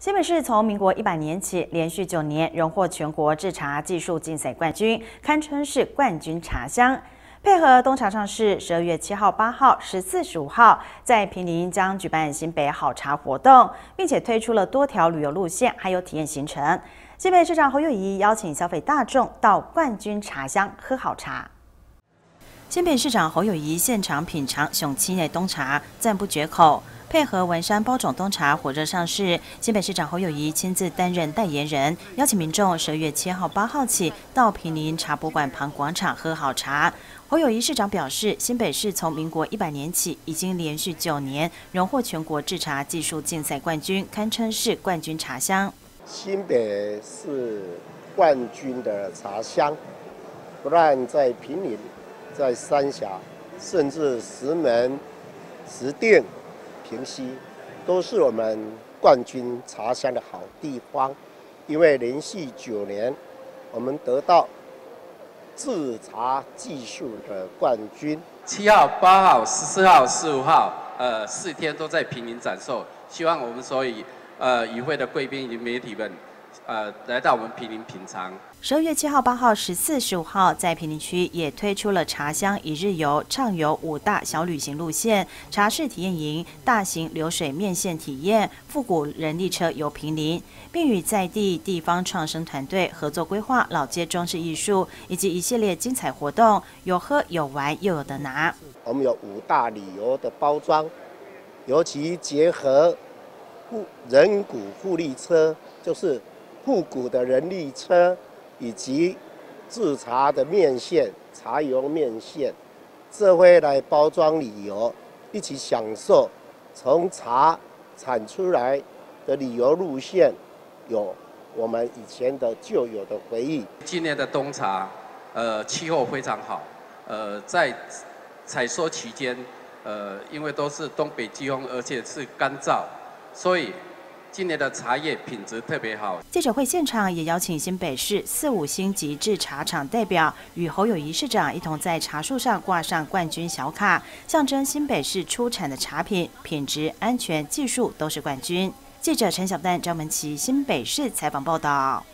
新北市从民国一百年起，连续九年荣获全国制茶技术竞赛冠军，堪称是冠军茶乡。配合东茶上市，十二月七号、八号、十四、十五号，在平林将举办新北好茶活动，并且推出了多条旅游路线，还有体验行程。新北市长侯友谊邀请消费大众到冠军茶乡喝好茶。新北市长侯友谊现场品尝熊七内冬茶，赞不绝口。配合文山包种冬茶火热上市，新北市长侯友谊亲自担任代言人，邀请民众十二月七号、八号起到平林茶博馆旁广场喝好茶。侯友谊市长表示，新北市从民国一百年起，已经连续九年荣获全国制茶技术竞赛冠军，堪称是冠军茶乡。新北是冠军的茶乡，不但在平林，在三峡，甚至石门、石碇。平溪都是我们冠军茶乡的好地方，因为连续九年我们得到制茶技术的冠军。七号、八号、十四号、十五号，呃，四天都在平林展售。希望我们所有呃与会的贵宾以及媒体们。呃，来到我们平林品尝。十二月七号、八号、十四、十五号，在平林区也推出了茶乡一日游畅游五大小旅行路线、茶室体验营、大型流水面线体验、复古人力车游平林，并与在地地方创生团队合作规划老街装饰艺术以及一系列精彩活动，有喝有玩又有的拿。我们有五大旅游的包装，尤其结合护人骨互力车，就是。复古的人力车，以及制茶的面线、茶油面线，这会来包装旅游，一起享受从茶产出来的旅游路线，有我们以前的旧有的回忆。今年的冬茶，呃，气候非常好，呃，在采收期间，呃，因为都是东北季风，而且是干燥，所以。今年的茶叶品质特别好。记者会现场也邀请新北市四五星级制茶厂代表与侯友谊市长一同在茶树上挂上冠军小卡，象征新北市出产的茶品品质、安全、技术都是冠军。记者陈小丹、张文琪新北市采访报道。